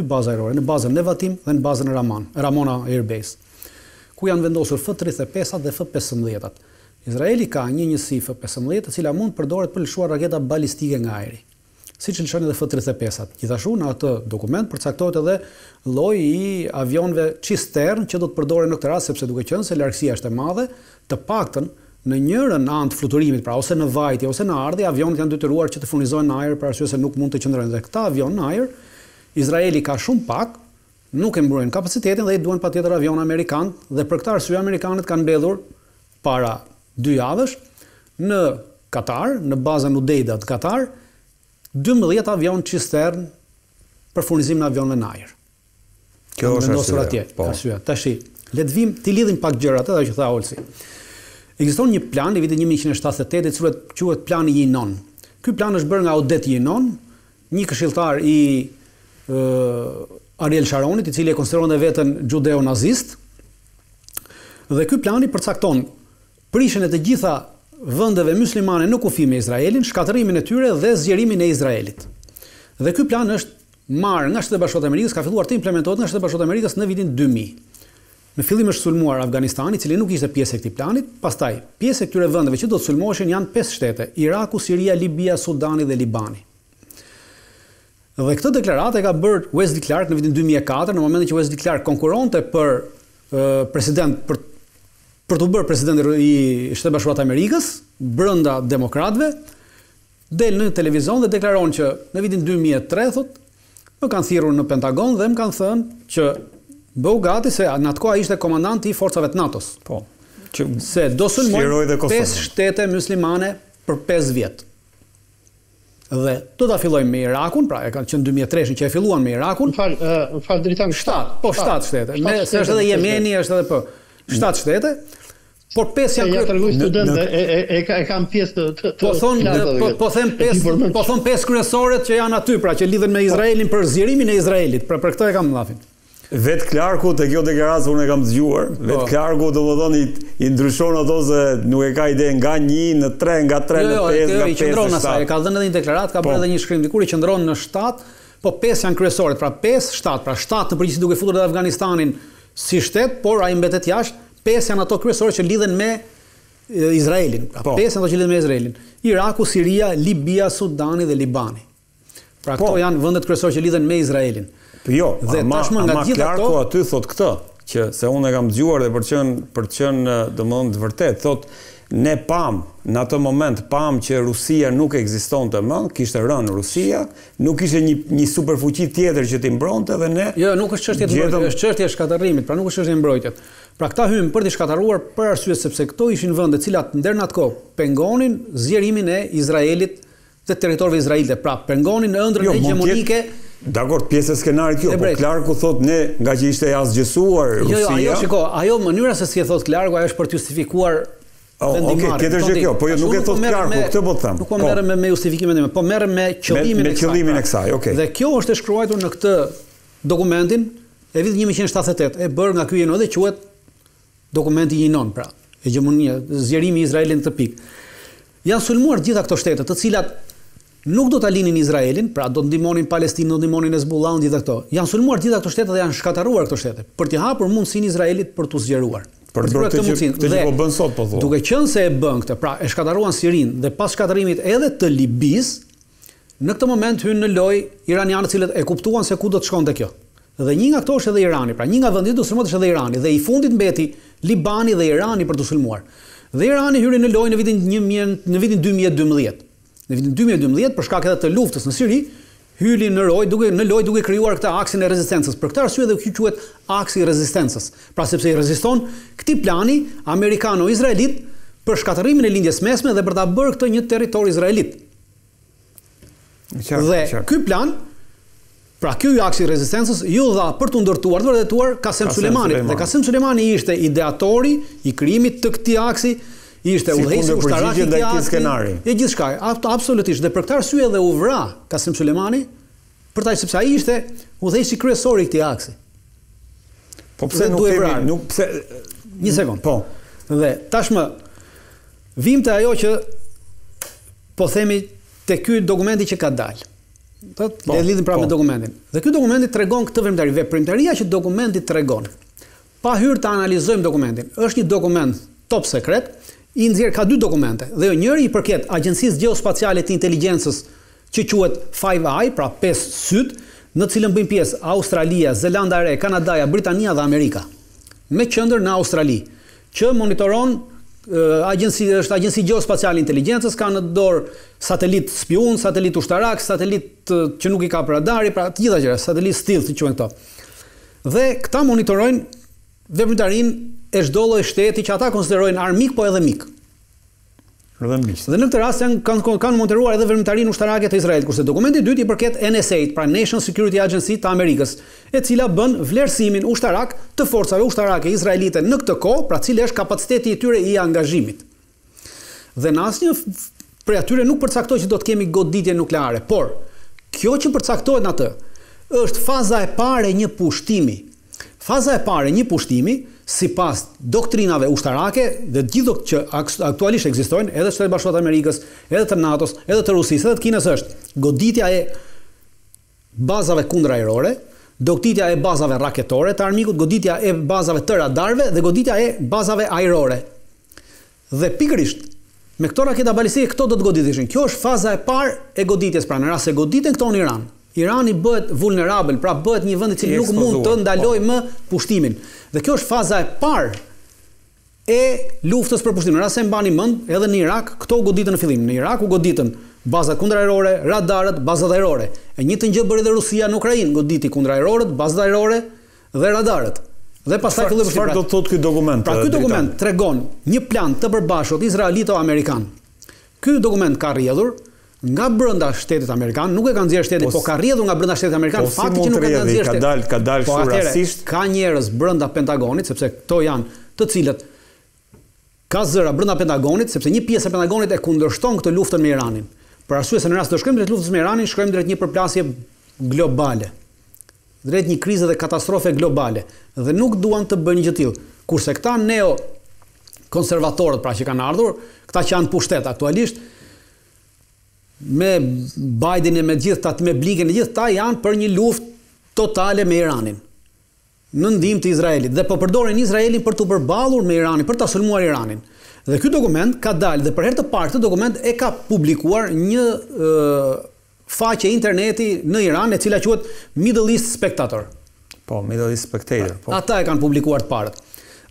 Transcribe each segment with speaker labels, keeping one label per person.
Speaker 1: dy baza ajrore, në bazën Nevatim dhe në bazën Raman, Ramona Air Base, ku janë vendosur F tridhjetë e pesat dhe F pesëmbëdhjetat. Izraeli ka një njësi F pesëmbëdhjetë e cila mund të përdoret për lëshuar raketa balistike nga ajri, siç lëshojnë edhe F tridhjetë e pesat. Gjithashtu në atë dokument përcaktohet edhe lloji i avionëve cisternë që do të përdoren në këtë rast sepse duke qenë se largësia është e madhe, Të paktën në njërën anë të fluturimit, pra ose në vajtje ose në ardhje, avionët janë të detyruar që të furnizohen në ajër për arsye se nuk mund të qëndrojnë dhe këta avionë në ajër, Izraeli ka shumë pak, nuk e mbrojnë kapacitetin dhe i duhen patjetër avionë amerikanë dhe për këtë arsye amerikanët kanë mbledhur para dy javësh në Katar, në bazën Udejda në Katar, dymbëdhjetë avionë cisternë për furnizimin e avionëve në ajër.
Speaker 2: Kjo është vendosur
Speaker 1: atje, arsyeja. Tashi, le të vijmë, t'i lidhim pak gjërat edhe ajo që tha Olsi. Ekziston një plan i vitit një mijë e nëntëqind e shtatëdhjetë e tetë, i cili quhet plani Yinon. Ky plan është bërë nga Oded Yinon, një këshilltar i Ariel Sharonit, i cili e konsideronte veten xhudeo-nazist. Dhe ky plani përcakton prishjen e të gjitha vendeve myslimane në kufi me Izraelin, shkatërrimin e tyre dhe zgjerimin e Izraelit. Dhe ky plan është marrë nga Shtetet e Bashkuara të Amerikës ka filluar të implementohet nga Shtetet e Bashkuara të Amerikës në vitin dy mijë. Në fillim është sulmuar Afganistani, i cili nuk ishte pjesë e këtij planit, pastaj, pjesë e këtyre vendeve që do të sulmoheshin janë pesë shtete, Iraku, Siria, Libia, Sudani dhe Libani. Dhe këtë deklaratë e ka bërë Wesley Clark në vitin dy mijë e katër, në momentin që Wesley Clark konkurronte për president për për t'u bërë president i Shteteve të Bashkuara të Amerikës, brenda demokratëve, Del në televizion dhe deklaron që në vitin dy mijë e tre, thotë, më kanë thirrur në Pentagon dhe më kanë thënë që bëhu gati se në atë kohë ai ishte komandant i forcave të NATO-s.
Speaker 2: Po.
Speaker 1: Që se do sulmojnë pesë shtete myslimane për 5 vjet. Dhe do ta fillojmë me Irakun, pra ka qenë 2003-shi që e filluan me Irakun.
Speaker 3: Fal, uh, fal Dritan
Speaker 1: 7. Po 7 shtete. Se është edhe Jemeni, është edhe po. 7 shtete. Por pesë janë krye.
Speaker 3: Ja tregoj student e e e e kanë pjesë të të
Speaker 1: Po them po, po them pesë, po them pesë kryesoret që janë aty, pra që lidhen me po. Izraelin për zgjerimin e Izraelit. Pra për këtë e kam llafin.
Speaker 2: Vetë Klarku te kjo deklaratë unë e kam dëgjuar. Po. Vetë Klarku domethënë i, i ndryshon ato se nuk e ka ide nga 1 në 3, nga 3
Speaker 1: jo,
Speaker 2: në 5,
Speaker 1: jo,
Speaker 2: nga 5
Speaker 1: në 7. Jo, jo, i qëndron asaj. Ka dhënë edhe një deklaratë, ka bërë po. edhe një shkrim dikur i qëndron në 7, po 5 janë kryesoret, pra 5, 7, pra 7 në përgjithësi duke futur edhe Afganistanin si shtet, por ai mbetet jashtë. Pesë janë ato kryesore që lidhen me Izraelin. Pra, po. pesë janë ato që lidhen me Izraelin. Iraku, Siria, Libia, Sudani dhe Libani. Pra, po. këto janë vendet kryesore që lidhen me Izraelin.
Speaker 2: Po jo, dhe ama, tashmë nga gjithë ato... Klarku aty thotë këtë, që se unë e kam dëgjuar dhe për të qenë, për të qenë, domethënë të vërtetë, thotë, Ne pamë, në atë moment pamë që Rusia nuk ekzistonte më, kishte rënë Rusia, nuk kishte një një superfuqi tjetër që t'i mbronte dhe ne
Speaker 1: Jo, nuk është çështje mbrojtjeje, është çështje e shkatërrimit, pra nuk është çështje mbrojtjeje. Pra këta hynë për t'i shkatërruar për arsye sepse këto ishin vende të cilat ndër në atë kohë pengonin zgjerimin e Izraelit të territoreve izraelite, pra pengonin ëndrrën hegjemonike të
Speaker 2: Dakord, pjesë e skenarit jo, por Clarku thotë ne, nga që ishte e asgjësuar Rusia. Jo, jo,
Speaker 1: ajo shiko, ajo mënyra se si e thotë Clarku, ajo është për të justifikuar
Speaker 2: Oh, ok, tjetër gjë kjo, po jo nuk e thotë Clarku, këtë po të them.
Speaker 1: Nuk po merrem me me justifikimin e tij, po merrem me qëllimin
Speaker 2: e Me qëllimin e kësaj, ok.
Speaker 1: Dhe kjo është e shkruar në këtë dokumentin e vitit 1978, e bërë nga ky Jinon dhe quhet Dokumenti Jinon, pra, hegjemonia, zgjerimi i Izraelit në këtë pikë. Janë sulmuar të gjitha këto shtete, të cilat nuk do ta linin Izraelin, pra do ndihmonin Palestinën, do ndihmonin Hezbollahun, gjitha këto. Janë sulmuar të gjitha këto shtete dhe janë shkatërruar këto shtete, për t'i hapur mundësinë Izraelit për t'u zgjeruar.
Speaker 2: Për të bërë këtë mundësi. Këtë që po bën sot, po thua.
Speaker 1: Duke qenë se e bën këtë, pra e shkatërruan Sirinë dhe pas shkatërrimit edhe të Libisë, Në këtë moment hynë në lojë iranianët të cilët e kuptuan se ku do të shkonte kjo. Dhe një nga këto është edhe Irani. Pra një nga vendet do sulmohet është edhe Irani dhe i fundit mbeti Libani dhe Irani për të sulmuar. Dhe Irani hyri në lojë në vitin një mijë e në vitin dy mijë e dymbëdhjetë. Në vitin dy mijë e dymbëdhjetë për shkak edhe të luftës në Siri hyri në rojë duke në lojë duke krijuar këtë aksin e rezistencës. Për këtë arsye dhe u quajt aksi i rezistencës. Pra sepse i reziston këtij plani amerikano-izraelit për shkatërrimin e Lindjes së Mesme dhe për ta bërë këtë një territor izraelit. Dhe ky plan Pra ky aksi i rezistencës iu dha për t'u ndërtuar, të vërtetuar Kasem Sulejmanit. Dhe Kasem Sulejmani ishte ideatori i krijimit të këtij aksi, ishte udhëheqësi ushtarak i
Speaker 2: këtij aksi,
Speaker 1: e gjithçkaje, absolutisht, dhe për këtë arsye edhe u vra Kasem Sulejmani, Për ta sepse ai ishte udhëheqësi kryesor i këtij aksi.
Speaker 2: Po pse nuk kemi nuk pse
Speaker 1: një sekond.
Speaker 2: Po.
Speaker 1: Dhe tashmë vijmë te ajo që po themi te ky dokumenti që ka dalë. Po, po, ta lidhim pra po. me dokumentin. Dhe ky dokumenti tregon këtë veprimtari. Veprimtaria që dokumenti tregon Pa hyrë ta analizojmë dokumentin, është një dokument top sekret, i nxjerrë ka dy dokumente dhe njëri i përket Agjencisë Gjeospaciale të Inteligjencës që quhet Five Eyes, pra pesë sytë, në të cilën bëjnë pjesë Australia, Zelanda e Re, Kanadaja, Britania dhe Amerika. Me qendër në Australi, që monitoron agjenci është agjenci gjeospaciale e inteligjencës, ka në dorë satelitë spiunë, satelitë ushtarakë, satelitë që nuk i kap radari, pra të gjitha gjërat, satelitë stealth i quajnë këto. Dhe këta monitorojnë veprimtarinë e çdo lloj shteti që ata konsiderojnë armik po edhe mik.
Speaker 2: Edhe miq.
Speaker 1: Dhe në këtë rast janë kanë kanë monitoruar edhe veprimtarinë ushtarake të Izraelit, kurse dokumenti i dytë i përket NSA-së, pra National Security Agency të Amerikës, e cila bën vlerësimin ushtarak të forcave ushtarake izraelite në këtë kohë, pra cili është kapaciteti i tyre i angazhimit. Dhe në asnjë prej atyre nuk përcaktohet që do të kemi goditje nukleare, por kjo që përcaktohet në atë është faza e parë e një pushtimi. Faza e parë e një pushtimi, sipas doktrinave ushtarake dhe të gjithë që aktualisht ekzistojnë, edhe të Shteteve të Bashkuara të Amerikës, edhe të NATO-s, edhe të Rusisë, edhe të Kinës është goditja e bazave kundërajrore, goditja e bazave raketore të armikut, goditja e bazave të radarëve dhe goditja e bazave ajrore. Dhe pikërisht me këto raketa balistike këto do të goditeshin. Kjo është faza e parë e goditjes, pra në rast se goditen këto në Iran, Irani bëhet vulnerabël, pra bëhet një vend i cili nuk mund të ndalojë më pushtimin. Dhe kjo është faza e parë. e luftës për pushtimin. Në rast se mbani mend, edhe në Irak këto u goditën në fillim. Në Irak u goditën bazat kundërajrore, radarët, bazat ajrore. E njëjtën gjë bëri dhe Rusia në Ukrainë, goditi kundërajrorët, bazat ajrore dhe radarët. Dhe pastaj
Speaker 2: filloi pushtimin. Çfarë do të thotë ky dokument?
Speaker 1: Pra ky dokument tregon një plan të përbashkët izraelito-amerikan. Ky dokument ka rrjedhur Nga brënda shtetit amerikan, nuk e ka nxjerrë shteti, po, po ka rrjedhur nga brënda shtetit amerikan,
Speaker 2: po, fakti që nuk e ka nxjerrë shteti. Ka dalë, ka dalë kështu rastësisht.
Speaker 1: Ka njerëz brënda Pentagonit, sepse këto janë të cilët ka zëra brënda Pentagonit, sepse një pjesë e Pentagonit e kundërshton këtë luftën me Iranin. Për arsye se në rast se shkojmë drejt luftës me Iranin, shkojmë drejt një përplasje globale. Drejt një krize dhe katastrofe globale. Dhe nuk duan të bëjnë një gjë të tillë. Kurse këta neokonservatorët pra që kanë ardhur, këta që janë në pushtet aktualisht, me Biden e me gjithë ta me Blinken e gjithë ta janë për një luftë totale me Iranin në ndihmë të Izraelit dhe po përdorin Izraelin për t'u përballur me Iranin, për ta sulmuar Iranin. Dhe ky dokument ka dalë dhe për herë të parë këtë dokument e ka publikuar një faqe interneti në Iran, e cila quhet Middle East Spectator.
Speaker 2: Po, Middle East Spectator, po.
Speaker 1: Ata e kanë publikuar të parët.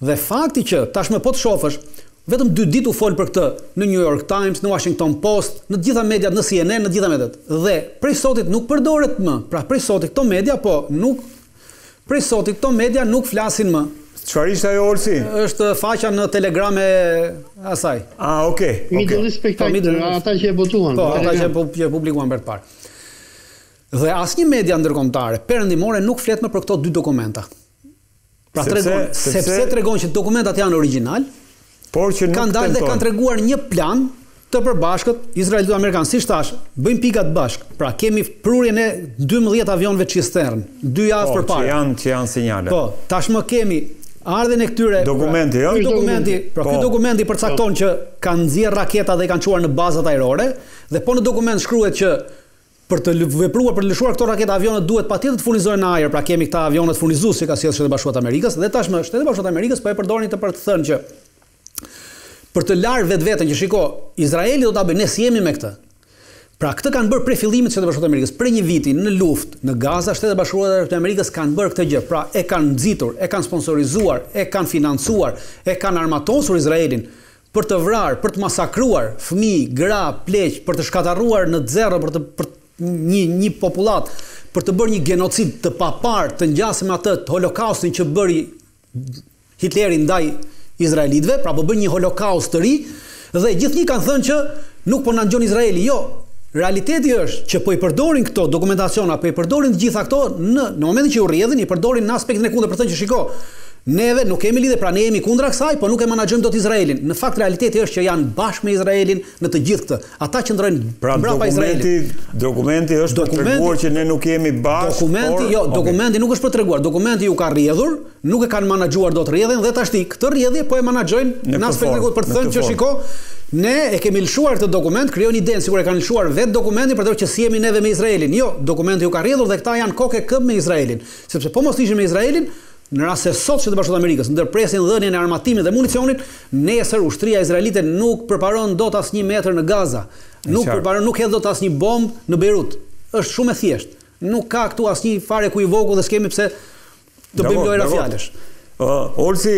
Speaker 1: Dhe fakti që tashmë po të shofësh, vetëm dy ditë u fol për këtë në New York Times, në Washington Post, në të gjitha mediat, në CNN, në të gjitha mediat. Dhe prej sotit nuk përdoret më. Pra prej soti këto media po nuk Prej soti këto media nuk flasin më.
Speaker 2: Çfarë ishte ajo Olsi?
Speaker 1: Është faqja në Telegram e asaj.
Speaker 2: Ah,
Speaker 3: ok. Middle East Spectator, po, ata që e botuan.
Speaker 1: Po, ata që e publikuan për herë të parë. Dhe asnjë media ndërkombëtare perëndimore nuk flet më për këto dy dokumenta. Pra tregon sepse tregon që dokumentat janë origjinal,
Speaker 2: por që nuk tentojnë.
Speaker 1: Kanë dalë dhe kanë treguar një plan të përbashkët izraelito-amerikan. Siç tash, bëjmë pikat bashkë. Pra, kemi prurjen e dymbëdhjetë avionëve çisternë, dy javë përpara.
Speaker 2: Po, që janë, që janë sinjale.
Speaker 1: Po, tashmë kemi ardhjen e këtyre.
Speaker 2: Dokumenti,
Speaker 1: ëh? Pra, ky dokumenti, pra ky dokumenti përcakton që kanë nxjerrë raketa dhe i kanë çuar në bazat ajrore dhe po në dokument shkruhet që Për të vepruar, për të lëshuar këto raketa, avionët duhet patjetër të furnizohen në ajër, pra kemi këta avionët furnizues që ka sjellë Shtetet e Bashkuara të Amerikës dhe tashmë Shtetet e Bashkuara të Amerikës po e përdorin këtë për të thënë që për të larë vetveten që shiko, Izraeli do ta bëjë, ne s'jemi me këtë. Pra këtë kanë bërë prej fillimit Shtetet e Bashkuara të Amerikës, prej një viti në luftë në Gaza, Shtetet e Bashkuara të Amerikës kanë bërë këtë gjë, pra e kanë nxitur, e kanë sponsorizuar, e kanë financuar, e kanë armatosur Izraelin për të vrarë, për të masakruar, fëmijë, gra, pleq, për të shkatarruar në zero për të për një një popullatë, për të bërë një genocid të paparë, të ngjashëm me atë të holokaustit që bëri Hitleri ndaj izraelitëve, pra po bën një holokaust të ri dhe gjithnjë kanë thënë që nuk po na dëgjon Izraeli. Jo, Realiteti është që po i përdorin këto dokumentaciona, po i përdorin të gjitha këto në në momentin që u rrjedhin, i përdorin në aspektin e kundër për të thënë që shiko, Neve nuk kemi lidhje, pra ne jemi kundra kësaj, po nuk e manaxhojmë dot Izraelin. Në fakt realiteti është që janë bashkë me Izraelin në të gjithë këtë. Ata qëndrojnë
Speaker 2: pra, mbrapa Izraelit. Pra dokumenti, dokumenti është dokumenti, për të treguar që ne nuk jemi bashkë.
Speaker 1: Dokumenti, por, jo, okay. dokumenti nuk është për të treguar. Dokumenti u ka rrjedhur, nuk e kanë manaxhuar dot rrjedhjen dhe tashti këtë rrjedhje po e manaxhojnë në, në aspektin për të thënë që shiko, Ne e kemi lëshuar këtë dokument, krijojnë idenë sikur e kanë lëshuar vetë dokumentin për të thënë që s'jemi neve me Izraelin. Jo, dokumenti u ka rrjedhur dhe këta janë kokë këmbë me Izraelin, sepse po mos ishin me Izraelin, Në rast se sot Shtetet e Bashkuara të Amerikës ndërpresin dhënien e armatimit dhe municionit, nesër ushtria izraelite nuk përparon dot asnjë metër në Gaza, nuk përparon, nuk hedh dot asnjë bombë në Bejrut. Është shumë e thjeshtë. Nuk ka këtu asnjë farë ekuivoku dhe s'kemi pse të bëjmë lojëra fjalësh.
Speaker 2: Uh, Olsi,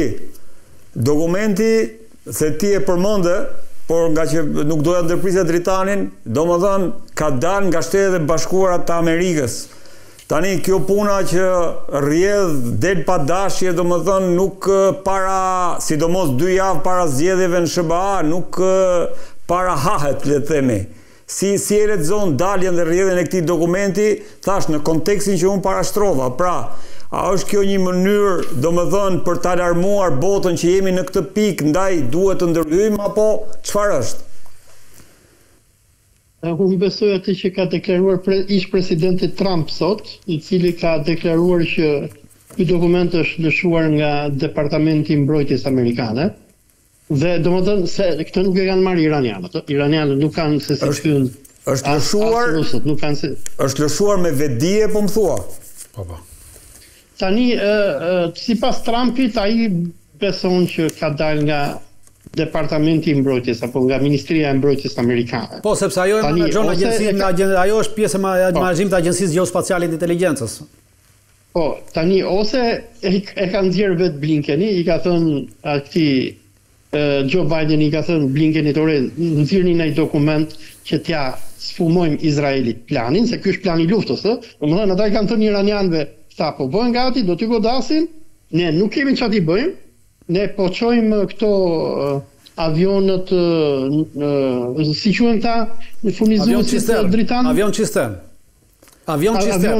Speaker 2: dokumenti se ti e përmende, por ngaqë nuk doja ndërprisja Dritanin, domethënë, ka dalë nga Shtetet e Bashkuara të Amerikës. Tani kjo puna që rrjedh del pa dashje domethënë nuk para sidomos dy javë para zgjedhjeve në SHBA nuk para hahet le të themi. Si si e lexon daljen dhe rrjedhjen e këtij dokumenti, thashë në kontekstin që unë parashtrova, pra a është kjo një mënyrë domethënë për të alarmuar botën që jemi në këtë pikë ndaj duhet të ndërhyjmë apo çfarë është?
Speaker 3: Unë besoj atë që ka deklaruar ish-presidenti Trump sot, i cili ka deklaruar që ky dokument është lëshuar nga Departamenti i Mbrojtjes amerikane dhe domethënë se këtë nuk e kanë marrë iranianët, ë, iranianët nuk kanë se si
Speaker 2: të Është lëshuar,
Speaker 3: nuk kanë se...
Speaker 2: Është lëshuar me vetëdije, po më thua?
Speaker 1: Po, po.
Speaker 3: Tani, sipas Trumpit, ai beson që ka dalë nga Departamenti i Mbrojtjes apo nga Ministria e Mbrojtjes amerikane.
Speaker 1: Po, sepse ajo e menaxhon agjencinë, ajo është pjesë e menaxhimit të Agjencisë Gjeospaciale të Inteligjencës.
Speaker 3: Po, tani ose e ka nxjerrë vetë Blinkeni, i ka thënë këtij, Xho Bajdeni i ka thënë Blinkenit ore nxirni naj dokument që t'ia sfumojmë Izraelit planin, se ky është plan i luftës ë, domethënë ata i kanë thënë iranianëve ata po bëhen gati do t'ju godasin, ne nuk kemi ça t'i bëjmë, ne po çojmë këto avionët si quhen këta furnizuesit
Speaker 1: Dritan? Avionë cisternë, avionë cisternë.